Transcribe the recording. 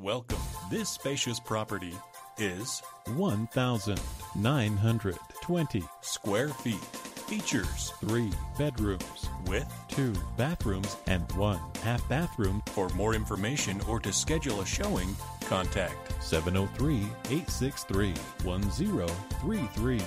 Welcome. This spacious property is 1,920. square feet. Features Three bedrooms with. two bathrooms and one half bathroom For more information or to schedule a showing, contact 703 863 1033